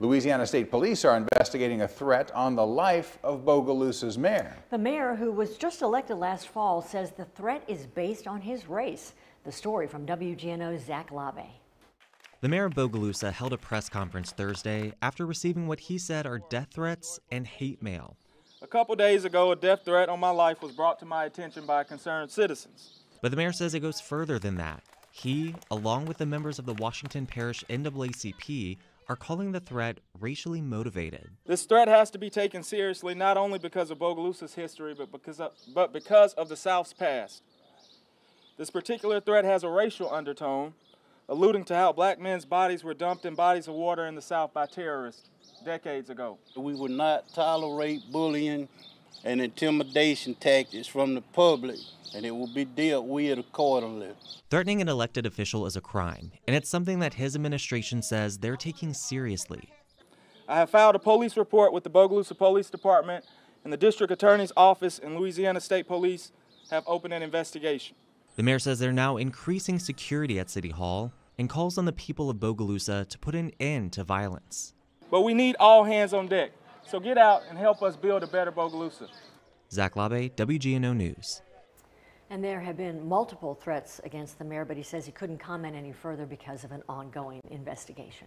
Louisiana State Police are investigating a threat on the life of Bogalusa's mayor. The mayor, who was just elected last fall, says the threat is based on his race. The story from WGNO's Zach Labe. The mayor of Bogalusa held a press conference Thursday after receiving what he said are death threats and hate mail. A couple days ago, a death threat on my life was brought to my attention by concerned citizens. But the mayor says it goes further than that. He, along with the members of the Washington Parish NAACP, are calling the threat racially motivated. This threat has to be taken seriously not only because of Bogalusa's history, but because of, but because of the South's past. This particular threat has a racial undertone, alluding to how black men's bodies were dumped in bodies of water in the South by terrorists decades ago. We would not tolerate bullying and intimidation tactics from the public, and it will be dealt with accordingly. Threatening an elected official is a crime, and it's something that his administration says they're taking seriously. I have filed a police report with the Bogalusa Police Department, and the District Attorney's Office and Louisiana State Police have opened an investigation. The mayor says they're now increasing security at City Hall and calls on the people of Bogalusa to put an end to violence. But we need all hands on deck. So get out and help us build a better Bogalusa. Zach Labe, WGNO News. And there have been multiple threats against the mayor, but he says he couldn't comment any further because of an ongoing investigation.